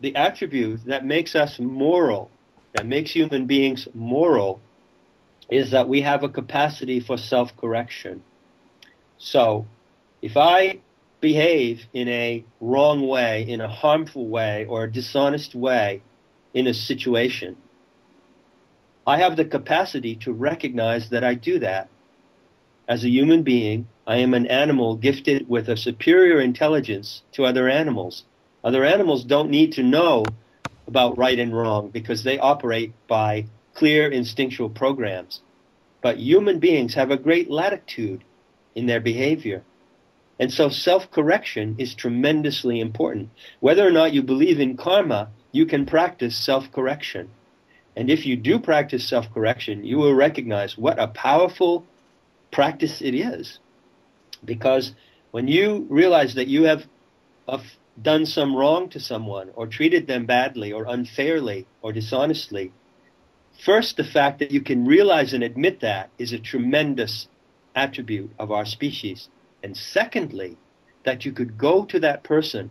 the attribute that makes us moral, that makes human beings moral, is that we have a capacity for self correction. So, if I behave in a wrong way, in a harmful way, or a dishonest way in a situation, I have the capacity to recognize that I do that. As a human being, I am an animal gifted with a superior intelligence to other animals. Other animals don't need to know about right and wrong because they operate by clear instinctual programs. But human beings have a great latitude in their behavior. And so self correction is tremendously important. Whether or not you believe in karma, you can practice self correction. And if you do practice self correction, you will recognize what a powerful practice it is. Because when you realize that you have done some wrong to someone, or treated them badly, or unfairly, or dishonestly, first, the fact that you can realize and admit that is a tremendous attribute of our species. And secondly, that you could go to that person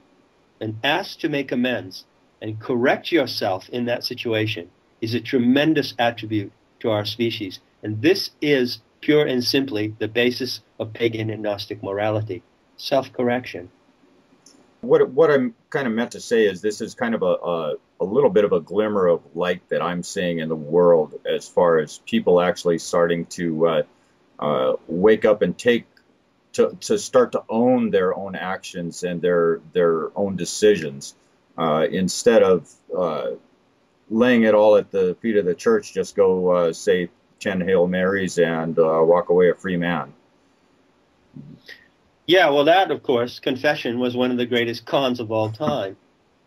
and ask to make amends and correct yourself in that situation is a tremendous attribute to our species. And this is pure and simply the basis of pagan and Gnostic morality self correction. What, what I'm kind of meant to say is this is kind of a, a, a, little bit of a glimmer of light that I'm seeing in the world as far as people actually starting to uh, uh, wake up and take to, to start to own their own actions and their their own decisions uh, instead of uh, laying it all at the feet of the church. Just go uh, say ten Hail Marys and uh, walk away a free man. Yeah, well, that of course, confession was one of the greatest cons of all time,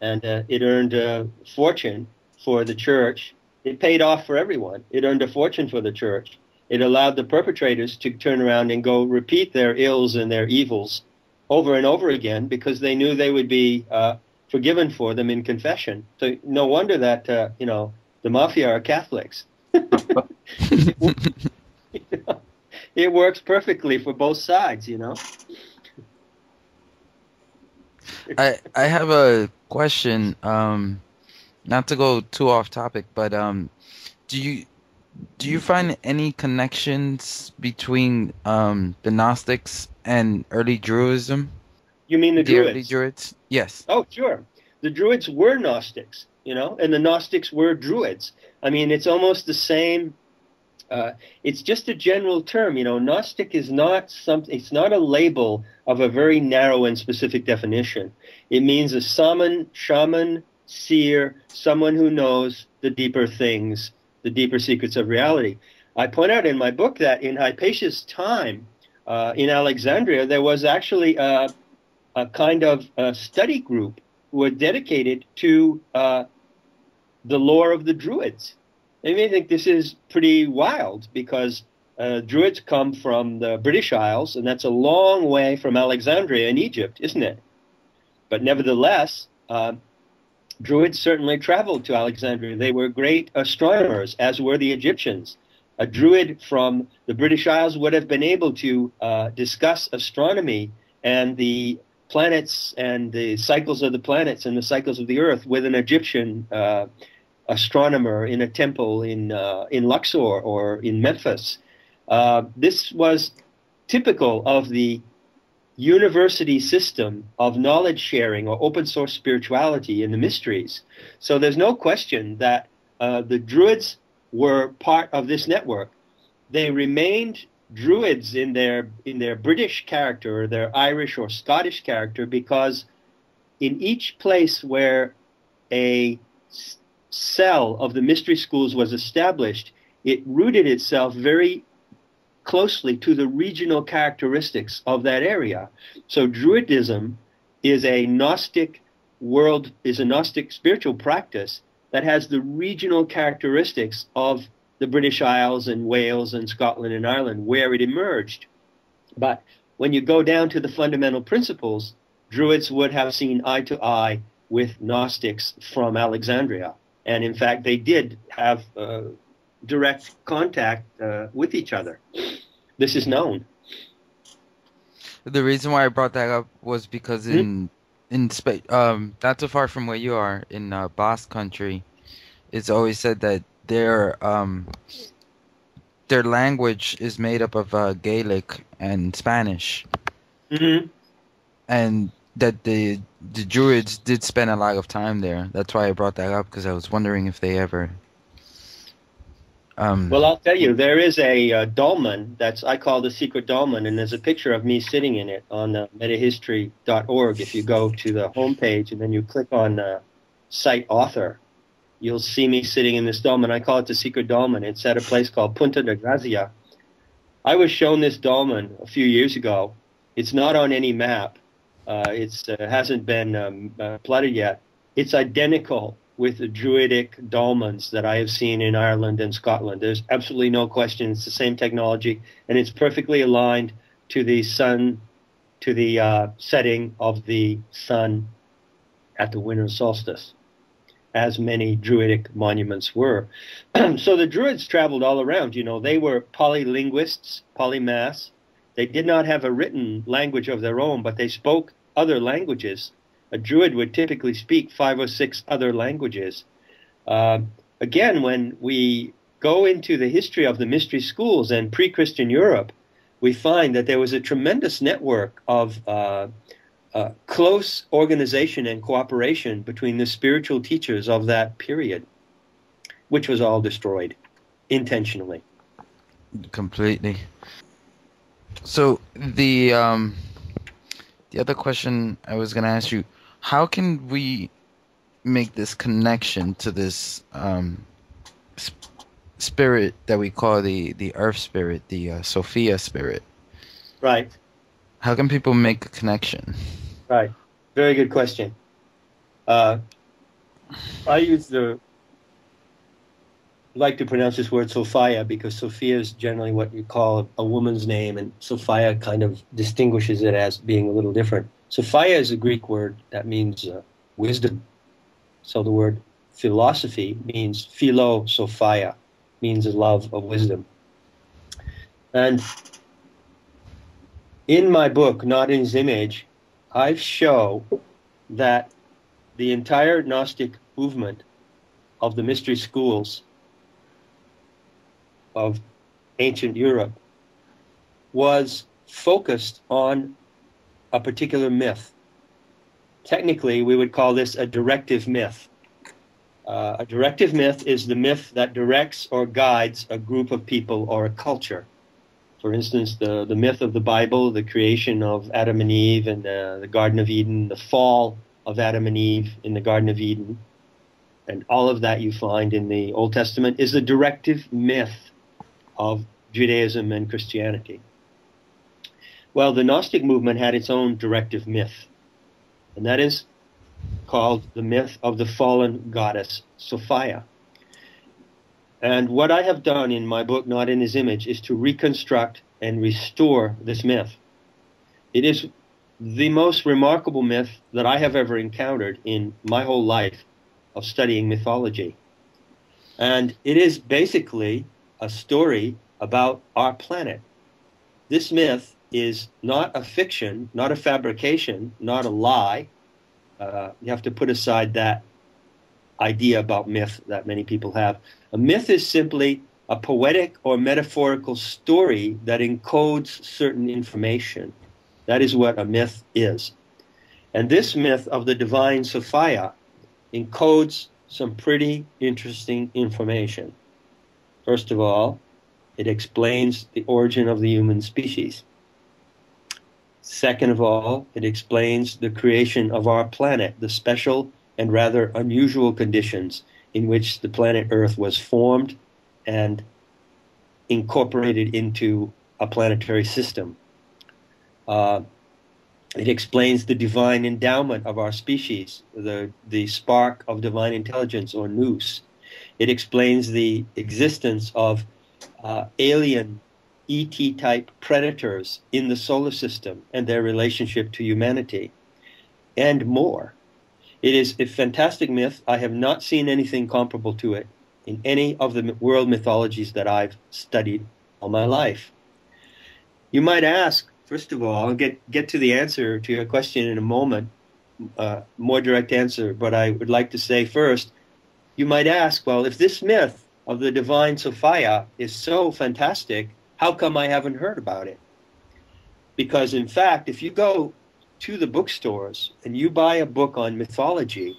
and uh, it earned a fortune for the church. It paid off for everyone. It earned a fortune for the church it allowed the perpetrators to turn around and go repeat their ills and their evils over and over again because they knew they would be uh, forgiven for them in confession. So no wonder that uh, you know the mafia are Catholics. it works perfectly for both sides, you know. I I have a question. Um, not to go too off topic, but um, do you do you find any connections between um, the Gnostics and early Druidism? You mean the, the Druids? Early Druids? Yes. Oh, sure. The Druids were Gnostics, you know, and the Gnostics were Druids. I mean, it's almost the same. Uh, it's just a general term, you know. Gnostic is not something. It's not a label of a very narrow and specific definition. It means a shaman, shaman, seer, someone who knows the deeper things the deeper secrets of reality. I point out in my book that in Hypatia's time uh, in Alexandria, there was actually a, a kind of a study group who were dedicated to uh, the lore of the Druids. They may think this is pretty wild because uh, Druids come from the British Isles, and that's a long way from Alexandria in Egypt, isn't it? But nevertheless, uh, Druids certainly traveled to Alexandria. They were great astronomers, as were the Egyptians. A Druid from the British Isles would have been able to uh, discuss astronomy and the planets and the cycles of the planets and the cycles of the Earth with an Egyptian uh, astronomer in a temple in uh, in Luxor or in Memphis. Uh, this was typical of the university system of knowledge sharing or open source spirituality in the mysteries. So there's no question that uh, the Druids were part of this network. They remained Druids in their in their British character or their Irish or Scottish character because in each place where a cell of the mystery schools was established, it rooted itself very closely to the regional characteristics of that area. So Druidism is a Gnostic world, is a Gnostic spiritual practice that has the regional characteristics of the British Isles and Wales and Scotland and Ireland, where it emerged. But when you go down to the fundamental principles, Druids would have seen eye to eye with Gnostics from Alexandria. And in fact, they did have uh, direct contact uh, with each other. This is known. The reason why I brought that up was because in in Spain, um, not too far from where you are in uh, Basque Country, it's always said that their um, their language is made up of uh, Gaelic and Spanish, Mm-hmm. and that the the Druids did spend a lot of time there. That's why I brought that up because I was wondering if they ever. Um, Well, I'll tell you, there is a uh, dolmen that's I call the secret dolmen, and there's a picture of me sitting in it on uh, metahistory.org. If you go to the homepage and then you click on uh, site author, you'll see me sitting in this dolmen. I call it the secret dolmen. It's at a place called Punta de Grazia. I was shown this dolmen a few years ago. It's not on any map. Uh, it's uh, hasn't been um, uh, plotted yet. It's identical with the Druidic dolmens that I have seen in Ireland and Scotland. There's absolutely no question. It's the same technology, and it's perfectly aligned to the sun, to the uh, setting of the sun at the winter solstice, as many Druidic monuments were. so the Druids traveled all around. You know, they were polylinguists, polymaths. They did not have a written language of their own, but they spoke other languages a Druid would typically speak five or six other languages. Uh, again, when we go into the history of the mystery schools and pre Christian Europe, we find that there was a tremendous network of uh, uh, close organization and cooperation between the spiritual teachers of that period, which was all destroyed intentionally. completely. So the um, the other question I was gonna ask you, how can we make this connection to this um, sp- spirit that we call the the Earth spirit, the uh, Sophia spirit? Right, How can people make a connection? right. Very good question. Uh, I use the like to pronounce this word Sophia because Sophia is generally what you call a woman's name, and Sophia kind of distinguishes it as being a little different. Sophia is a Greek word that means uh, wisdom. So the word philosophy means philo Sophia, means a love of wisdom. And in my book, Not in His Image, I show that the entire Gnostic movement of the mystery schools of ancient Europe was focused on a particular myth. Technically, we would call this a directive myth. Uh, a directive myth is the myth that directs or guides a group of people or a culture. For instance, the, the myth of the Bible, the creation of Adam and Eve and uh, the Garden of Eden, the fall of Adam and Eve in the Garden of Eden, and all of that you find in the Old Testament is a directive myth of Judaism and Christianity. Well, the Gnostic movement had its own directive myth, and that is called the myth of the fallen goddess Sophia. And what I have done in my book, Not in His Image, is to reconstruct and restore this myth. It is the most remarkable myth that I have ever encountered in my whole life of studying mythology. And it is basically a story about our planet. This myth is not a fiction, not a fabrication, not a lie. Uh, you have to put aside that idea about myth that many people have. A myth is simply a poetic or metaphorical story that encodes certain information. That is what a myth is. And this myth of the divine Sophia encodes some pretty interesting information. First of all, it explains the origin of the human species. Second of all, it explains the creation of our planet, the special and rather unusual conditions in which the planet Earth was formed and incorporated into a planetary system. Uh, it explains the divine endowment of our species, the, the spark of divine intelligence or nous. It explains the existence of uh, alien ET type predators in the solar system and their relationship to humanity, and more. It is a fantastic myth. I have not seen anything comparable to it in any of the world mythologies that I've studied all my life. You might ask, first of all, I'll get, get to the answer to your question in a moment. uh, more direct answer, but I would like to say first, you might ask, well, if this myth of the divine Sophia is so fantastic, how come I haven't heard about it? Because in fact, if you go to the bookstores and you buy a book on mythology,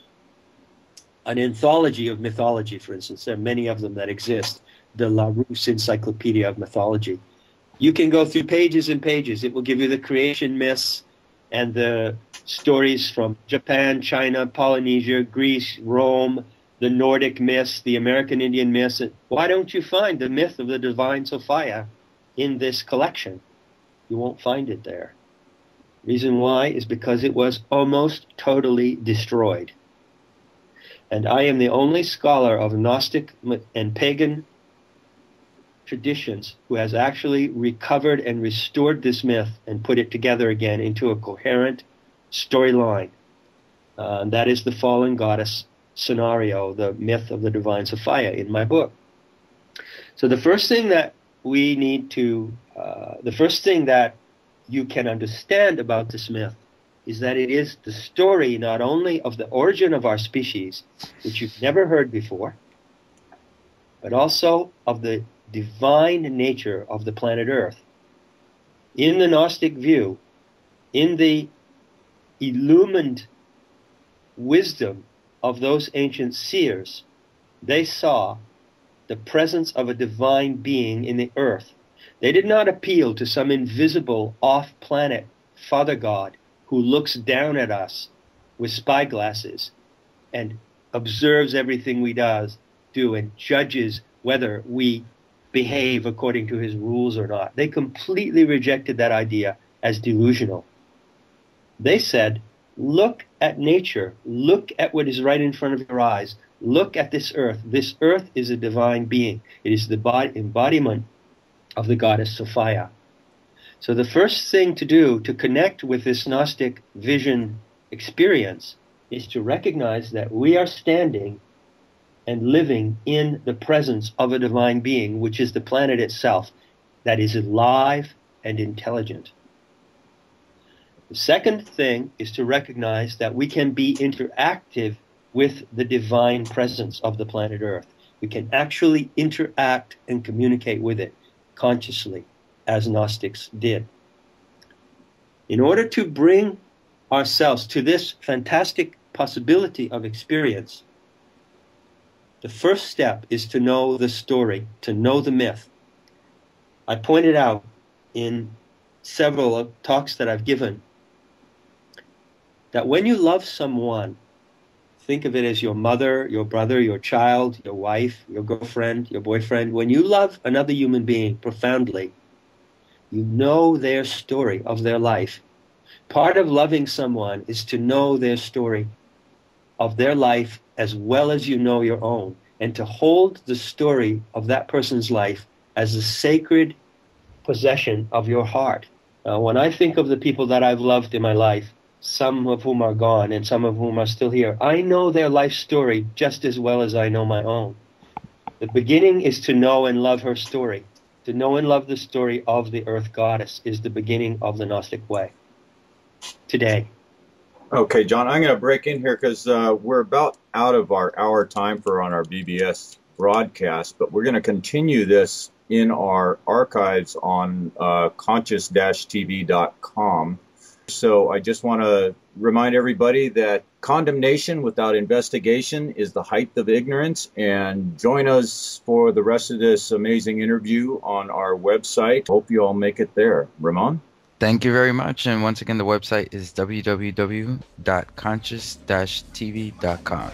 an anthology of mythology, for instance, there are many of them that exist, the Larousse Encyclopedia of Mythology. You can go through pages and pages. It will give you the creation myths and the stories from Japan, China, Polynesia, Greece, Rome, the Nordic myths, the American Indian myths. Why don't you find the myth of the divine Sophia in this collection? You won't find it there. Reason why is because it was almost totally destroyed. And I am the only scholar of Gnostic and pagan traditions who has actually recovered and restored this myth and put it together again into a coherent storyline. Uh, that is the fallen goddess scenario, the myth of the divine Sophia in my book. So the first thing that we need to, uh, the first thing that you can understand about this myth is that it is the story not only of the origin of our species, which you've never heard before, but also of the divine nature of the planet Earth. In the Gnostic view, in the illumined wisdom of those ancient seers, they saw the presence of a divine being in the earth. They did not appeal to some invisible off planet Father God who looks down at us with spyglasses and observes everything we does do and judges whether we behave according to his rules or not. They completely rejected that idea as delusional. They said, look at nature, look at what is right in front of your eyes, look at this earth. This earth is a divine being, it is the embodiment of the goddess Sophia. So the first thing to do to connect with this Gnostic vision experience is to recognize that we are standing and living in the presence of a divine being, which is the planet itself, that is alive and intelligent. The second thing is to recognize that we can be interactive with the divine presence of the planet Earth. We can actually interact and communicate with it consciously, as Gnostics did. In order to bring ourselves to this fantastic possibility of experience, the first step is to know the story, to know the myth. I pointed out in several talks that I've given that when you love someone, think of it as your mother, your brother, your child, your wife, your girlfriend, your boyfriend. When you love another human being profoundly, you know their story of their life. Part of loving someone is to know their story of their life as well as you know your own, and to hold the story of that person's life as a sacred possession of your heart. Uh, when I think of the people that I've loved in my life, some of whom are gone and some of whom are still here, I know their life story just as well as I know my own. The beginning is to know and love her story. To know and love the story of the earth goddess is the beginning of the Gnostic way. Today. Okay, John, I'm going to break in here because uh, we're about out of our hour time for on our BBS broadcast, but we're going to continue this in our archives on uh, conscious-tv.com. So I just want to remind everybody that condemnation without investigation is the height of ignorance. And join us for the rest of this amazing interview on our website. Hope you all make it there. Ramon? Thank you very much. And once again, the website is www.conscious-tv.com.